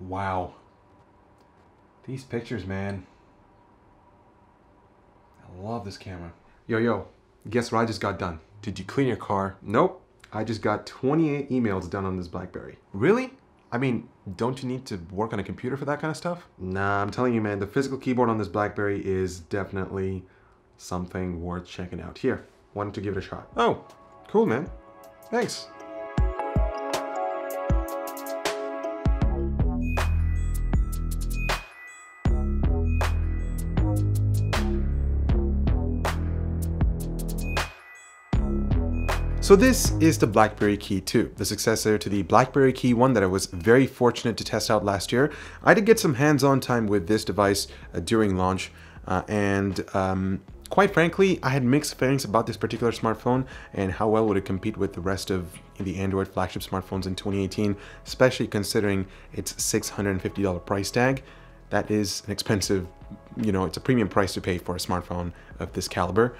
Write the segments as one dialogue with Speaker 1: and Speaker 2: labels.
Speaker 1: Wow. These pictures, man. I love this camera. Yo, yo, guess what I just got done? Did you clean your car? Nope. I just got 28 emails done on this Blackberry. Really? I mean, don't you need to work on a computer for that kind of stuff? Nah, I'm telling you, man, the physical keyboard on this Blackberry is definitely something worth checking out. Here, wanted to give it a shot. Oh, cool, man. Thanks. So this is the BlackBerry Key 2, the successor to the BlackBerry Key 1 that I was very fortunate to test out last year. I did get some hands-on time with this device uh, during launch, uh, and um, quite frankly, I had mixed feelings about this particular smartphone and how well would it compete with the rest of the Android flagship smartphones in 2018, especially considering its $650 price tag. That is an expensive, you know, it's a premium price to pay for a smartphone of this caliber.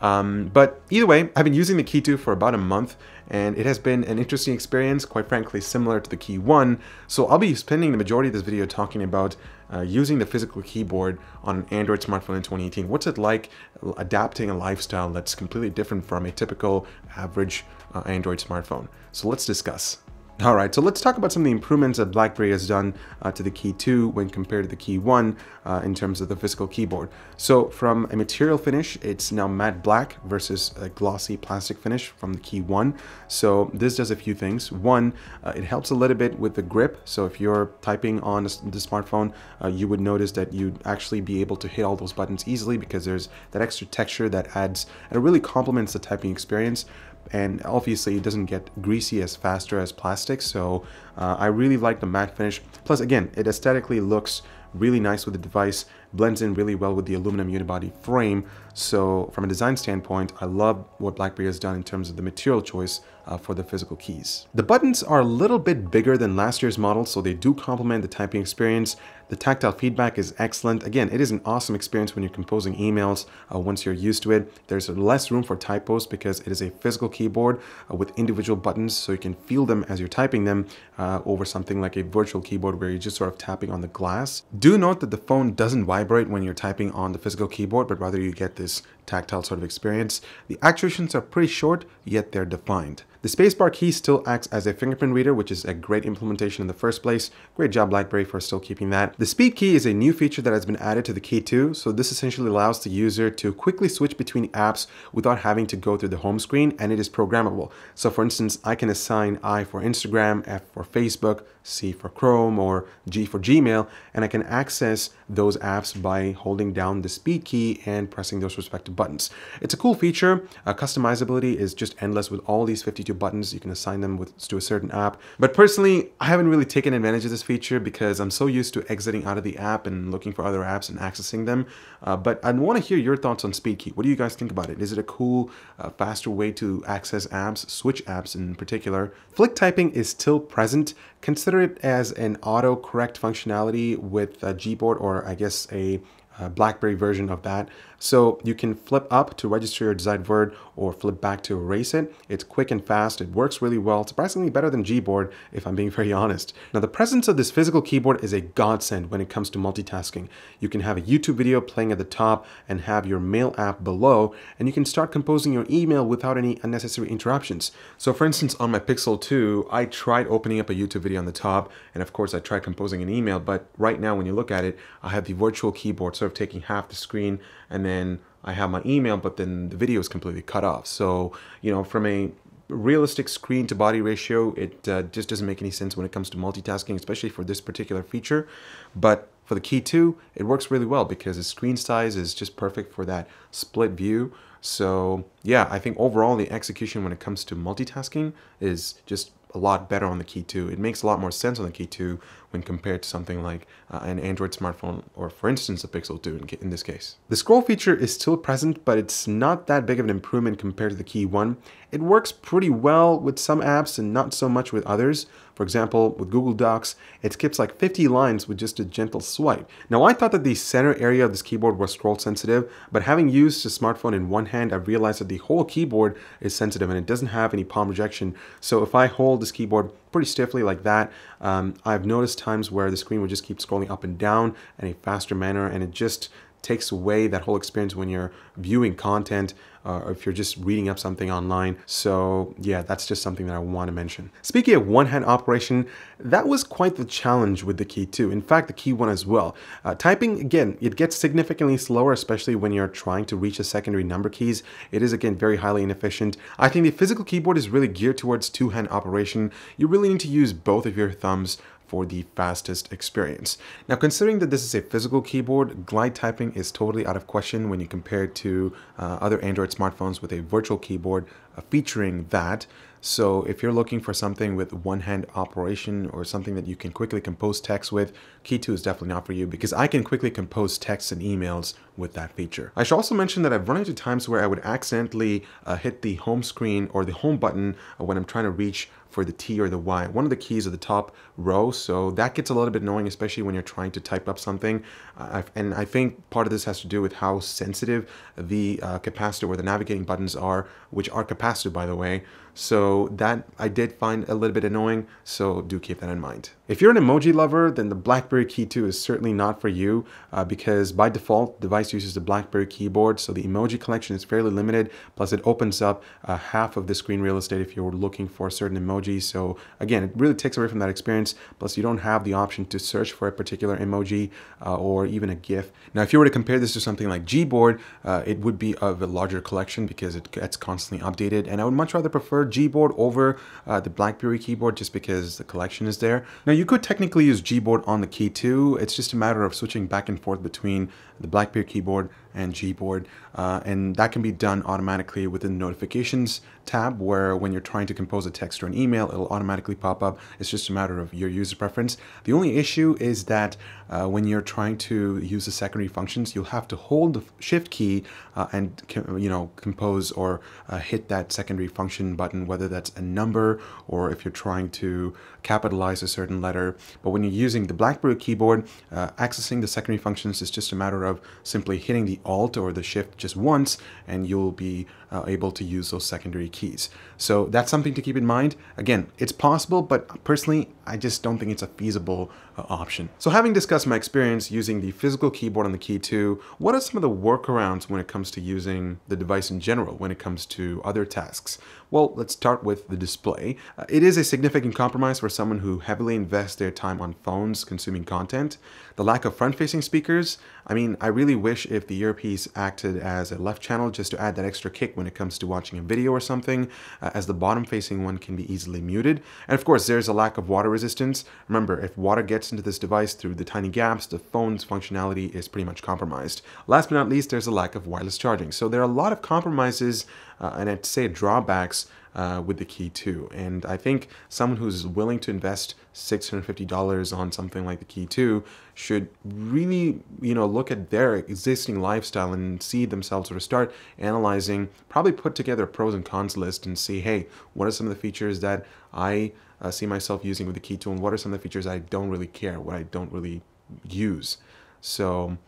Speaker 1: Um, but either way, I've been using the Key 2 for about a month and it has been an interesting experience, quite frankly similar to the Key 1. So I'll be spending the majority of this video talking about uh, using the physical keyboard on an Android smartphone in 2018. What's it like adapting a lifestyle that's completely different from a typical average uh, Android smartphone? So let's discuss. All right, so let's talk about some of the improvements that BlackBerry has done uh, to the Key 2 when compared to the Key 1 uh, in terms of the physical keyboard. So from a material finish, it's now matte black versus a glossy plastic finish from the Key 1. So this does a few things. One, uh, it helps a little bit with the grip. So if you're typing on the smartphone, uh, you would notice that you'd actually be able to hit all those buttons easily because there's that extra texture that adds, and it really complements the typing experience and obviously it doesn't get greasy as faster as plastic so uh, I really like the matte finish. Plus again it aesthetically looks really nice with the device blends in really well with the aluminum unibody frame so from a design standpoint I love what BlackBerry has done in terms of the material choice uh, for the physical keys. The buttons are a little bit bigger than last year's model so they do complement the typing experience the tactile feedback is excellent. Again, it is an awesome experience when you're composing emails uh, once you're used to it. There's less room for typos because it is a physical keyboard uh, with individual buttons so you can feel them as you're typing them uh, over something like a virtual keyboard where you're just sort of tapping on the glass. Do note that the phone doesn't vibrate when you're typing on the physical keyboard, but rather you get this tactile sort of experience. The actuations are pretty short, yet they're defined. The spacebar key still acts as a fingerprint reader, which is a great implementation in the first place. Great job BlackBerry for still keeping that. The speed key is a new feature that has been added to the Key 2, so this essentially allows the user to quickly switch between apps without having to go through the home screen, and it is programmable. So for instance, I can assign I for Instagram, F for Facebook, C for Chrome, or G for Gmail, and I can access those apps by holding down the speed key and pressing those respective buttons. It's a cool feature. Uh, customizability is just endless with all these 52 buttons. You can assign them with, to a certain app. But personally, I haven't really taken advantage of this feature because I'm so used to exiting out of the app and looking for other apps and accessing them. Uh, but I want to hear your thoughts on speed key. What do you guys think about it? Is it a cool, uh, faster way to access apps, switch apps in particular? Flick typing is still present. Consider it as an auto-correct functionality with a Gboard or I guess a uh, BlackBerry version of that. So you can flip up to register your desired word or flip back to erase it. It's quick and fast. It works really well, surprisingly better than Gboard if I'm being very honest. Now the presence of this physical keyboard is a godsend when it comes to multitasking. You can have a YouTube video playing at the top and have your mail app below and you can start composing your email without any unnecessary interruptions. So for instance on my Pixel 2 I tried opening up a YouTube video on the top and of course I tried composing an email but right now when you look at it I have the virtual keyboard sort of taking half the screen and then I have my email, but then the video is completely cut off. So, you know, from a realistic screen to body ratio, it uh, just doesn't make any sense when it comes to multitasking, especially for this particular feature. But for the Key 2, it works really well because the screen size is just perfect for that split view. So yeah, I think overall the execution when it comes to multitasking is just a lot better on the Key 2. It makes a lot more sense on the Key 2 when compared to something like uh, an Android smartphone or for instance a Pixel 2 in, in, this case. The scroll feature is still present but it's not that big of an improvement compared to the Key 1. It works pretty well with some apps and not so much with others. For example, with Google Docs, it skips like 50 lines with just a gentle swipe. Now, I thought that the center area of this keyboard was scroll sensitive, but having used a smartphone in one hand, I've realized that the whole keyboard is sensitive and it doesn't have any palm rejection. So if I hold this keyboard pretty stiffly like that, um, I've noticed times where the screen would just keep scrolling up and down in a faster manner and it just takes away that whole experience when you're viewing content uh, or if you're just reading up something online. So yeah, that's just something that I want to mention. Speaking of one-hand operation, that was quite the challenge with the Key 2. In fact, the Key 1 as well. Uh, typing, again, it gets significantly slower, especially when you're trying to reach the secondary number keys. It is, again, very highly inefficient. I think the physical keyboard is really geared towards two-hand operation. You really need to use both of your thumbs for the fastest experience. Now, considering that this is a physical keyboard, glide typing is totally out of question when you compare it to uh, other Android smartphones with a virtual keyboard uh, featuring that. So if you're looking for something with one-hand operation or something that you can quickly compose text with, Key 2 is definitely not for you because I can quickly compose texts and emails with that feature. I should also mention that I've run into times where I would accidentally uh, hit the home screen or the home button uh, when I'm trying to reach for the T or the Y. One of the keys of the top row, so that gets a little bit annoying, especially when you're trying to type up something. Uh, and I think part of this has to do with how sensitive the uh, capacitor or the navigating buttons are, which are capacitive, by the way. So that I did find a little bit annoying, so do keep that in mind. If you're an emoji lover, then the BlackBerry Key 2 is certainly not for you uh, because by default, the device uses the BlackBerry keyboard, so the emoji collection is fairly limited, plus it opens up uh, half of the screen real estate if you're looking for certain emojis. So again, it really takes away from that experience, plus you don't have the option to search for a particular emoji uh, or even a GIF. Now, if you were to compare this to something like Gboard, uh, it would be of a larger collection because it gets constantly updated, and I would much rather prefer Gboard over uh, the BlackBerry keyboard just because the collection is there. Now you could technically use Gboard on the Key 2. It's just a matter of switching back and forth between the BlackBerry keyboard and Gboard. Uh, and that can be done automatically within the notifications tab where when you're trying to compose a text or an email, it'll automatically pop up. It's just a matter of your user preference. The only issue is that uh, when you're trying to use the secondary functions, you'll have to hold the shift key uh, and you know compose or uh, hit that secondary function button, whether that's a number or if you're trying to capitalize a certain letter. But when you're using the BlackBerry keyboard, uh, accessing the secondary functions is just a matter of simply hitting the Alt or the Shift just once, and you'll be uh, able to use those secondary keys. So that's something to keep in mind. Again, it's possible, but personally, I just don't think it's a feasible uh, option. So having discussed my experience using the physical keyboard on the Key 2, what are some of the workarounds when it comes to using the device in general when it comes to other tasks? Well, let's start with the display. Uh, it is a significant compromise for someone who heavily invests their time on phones consuming content. The lack of front-facing speakers, I mean, I really wish if the earpiece acted as a left channel just to add that extra kick when it comes to watching a video or something, uh, as the bottom-facing one can be easily muted. And of course, there's a lack of water resistance. Remember, if water gets into this device through the tiny gaps, the phone's functionality is pretty much compromised. Last but not least, there's a lack of wireless charging. So there are a lot of compromises uh, and I'd say drawbacks uh, with the Key 2. And I think someone who's willing to invest $650 on something like the Key 2 should really, you know, look at their existing lifestyle and see themselves sort of start analyzing, probably put together a pros and cons list and see, hey, what are some of the features that I uh, see myself using with the Key 2 and what are some of the features I don't really care, what I don't really use. So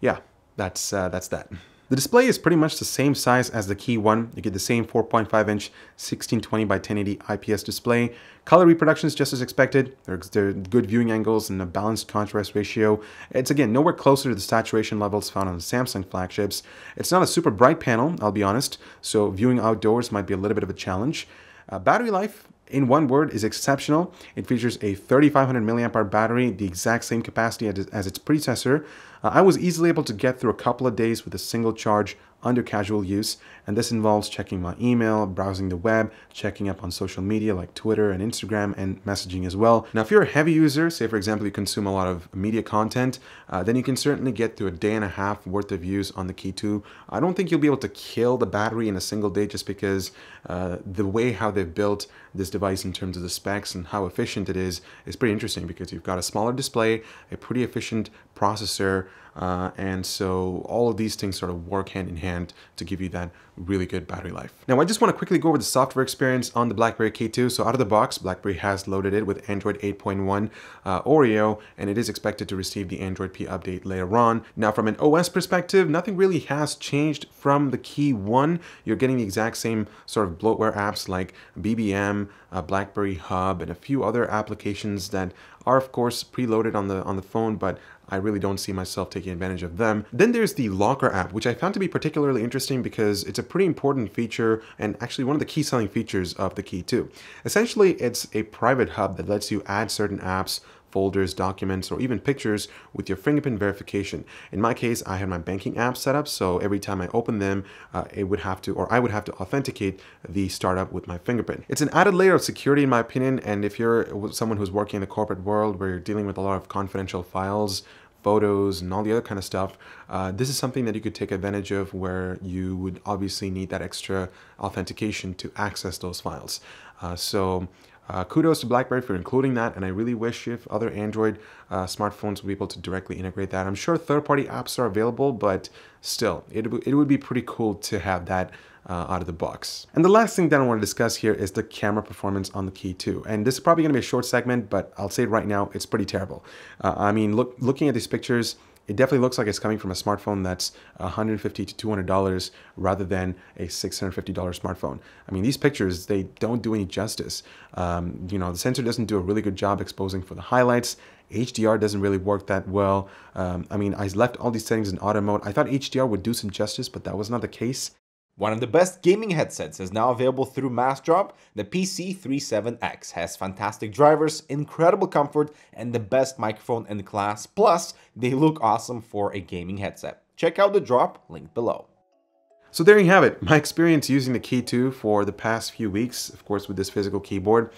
Speaker 1: yeah, that's, uh, that's that. The display is pretty much the same size as the Key 1. You get the same 4.5 inch 1620 by 1080 IPS display. Color reproduction is just as expected. There are good viewing angles and a balanced contrast ratio. It's again nowhere closer to the saturation levels found on the Samsung flagships. It's not a super bright panel, I'll be honest, so viewing outdoors might be a little bit of a challenge. Uh, battery life, in one word, is exceptional. It features a 3500 milliampere battery, the exact same capacity as its predecessor. Uh, I was easily able to get through a couple of days with a single charge under casual use, and this involves checking my email, browsing the web, checking up on social media like Twitter and Instagram, and messaging as well. Now, if you're a heavy user, say for example you consume a lot of media content, uh, then you can certainly get to a day and a half worth of use on the Key 2. I don't think you'll be able to kill the battery in a single day just because uh, the way how they've built this device in terms of the specs and how efficient it is is pretty interesting because you've got a smaller display, a pretty efficient processor, Uh, and so all of these things sort of work hand in hand to give you that really good battery life. Now, I just want to quickly go over the software experience on the BlackBerry Key 2. So out of the box, BlackBerry has loaded it with Android 8.1 uh, Oreo, and it is expected to receive the Android P update later on. Now, from an OS perspective, nothing really has changed from the Key 1. You're getting the exact same sort of bloatware apps like BBM, uh, BlackBerry Hub, and a few other applications that are of course preloaded on the on the phone, but I really don't see myself taking advantage of them. Then there's the Locker app, which I found to be particularly interesting because it's a pretty important feature and actually one of the key selling features of the Key 2. Essentially, it's a private hub that lets you add certain apps folders, documents, or even pictures with your fingerprint verification. In my case, I had my banking app set up, so every time I open them, uh, it would have to, or I would have to authenticate the startup with my fingerprint. It's an added layer of security in my opinion, and if you're someone who's working in the corporate world where you're dealing with a lot of confidential files, photos and all the other kind of stuff, uh, this is something that you could take advantage of where you would obviously need that extra authentication to access those files. Uh, so uh, kudos to BlackBerry for including that, and I really wish if other Android uh, smartphones would be able to directly integrate that. I'm sure third-party apps are available, but still, it, it would be pretty cool to have that uh, out of the box. And the last thing that I want to discuss here is the camera performance on the Key 2. And this is probably going to be a short segment, but I'll say it right now, it's pretty terrible. Uh, I mean, look, looking at these pictures, it definitely looks like it's coming from a smartphone that's 150 to 200 dollars rather than a 650 dollar smartphone. I mean, these pictures they don't do any justice. Um, you know, the sensor doesn't do a really good job exposing for the highlights. HDR doesn't really work that well. Um, I mean, I left all these settings in auto mode. I thought HDR would do some justice, but that was not the case.
Speaker 2: One of the best gaming headsets is now available through Massdrop. The PC37X has fantastic drivers, incredible comfort, and the best microphone in the class. Plus, they look awesome for a gaming headset. Check out the drop, link below.
Speaker 1: So there you have it, my experience using the Key 2 for the past few weeks, of course with this physical keyboard.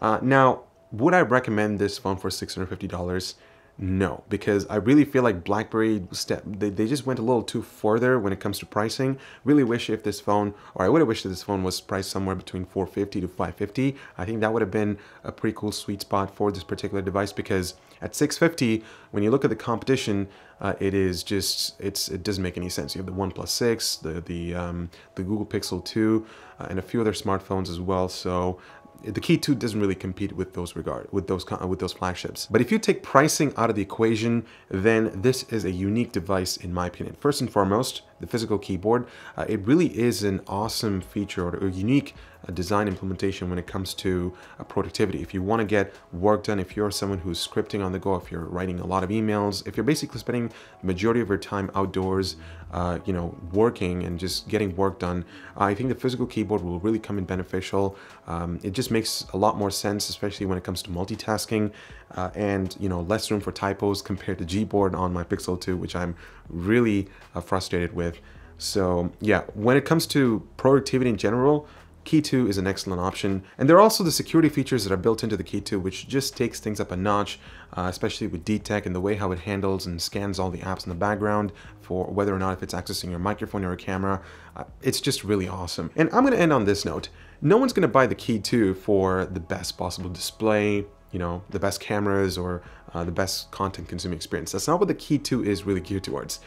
Speaker 1: Uh, now, would I recommend this phone for $650? No, because I really feel like BlackBerry step they, they just went a little too further when it comes to pricing. Really wish if this phone, or I would have wished that this phone was priced somewhere between 450 to 550. I think that would have been a pretty cool sweet spot for this particular device because at 650, when you look at the competition, uh, it is just it's it doesn't make any sense. You have the OnePlus 6, the the um, the Google Pixel 2, uh, and a few other smartphones as well. So the Key 2 doesn't really compete with those regard with those with those flagships. But if you take pricing out of the equation, then this is a unique device in my opinion. First and foremost, the physical keyboard. Uh, it really is an awesome feature or a unique uh, design implementation when it comes to uh, productivity. If you want to get work done, if you're someone who's scripting on the go, if you're writing a lot of emails, if you're basically spending the majority of your time outdoors, uh, you know, working and just getting work done, I think the physical keyboard will really come in beneficial. Um, it just makes a lot more sense, especially when it comes to multitasking uh, and, you know, less room for typos compared to Gboard on my Pixel 2, which I'm really uh, frustrated with. So yeah, when it comes to productivity in general, Key 2 is an excellent option. And there are also the security features that are built into the Key 2, which just takes things up a notch, uh, especially with DTEK and the way how it handles and scans all the apps in the background for whether or not if it's accessing your microphone or a camera. Uh, it's just really awesome. And I'm going to end on this note. No one's going to buy the Key 2 for the best possible display, you know, the best cameras or uh, the best content consuming experience. That's not what the Key 2 is really geared towards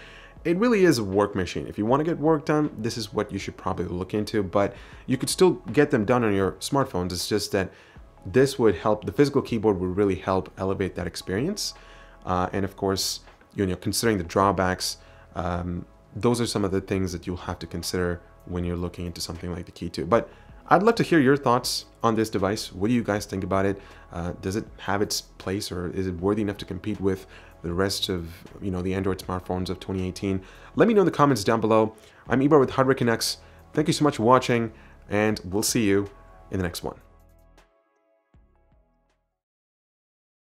Speaker 1: it really is a work machine. If you want to get work done, this is what you should probably look into, but you could still get them done on your smartphones. It's just that this would help, the physical keyboard would really help elevate that experience. Uh, and of course, you know, considering the drawbacks, um, those are some of the things that you'll have to consider when you're looking into something like the Key 2. But I'd love to hear your thoughts on this device. What do you guys think about it? Uh, does it have its place or is it worthy enough to compete with the rest of you know the Android smartphones of 2018? Let me know in the comments down below. I'm Ibar with Hardware Canucks. Thank you so much for watching, and we'll see you in the next one.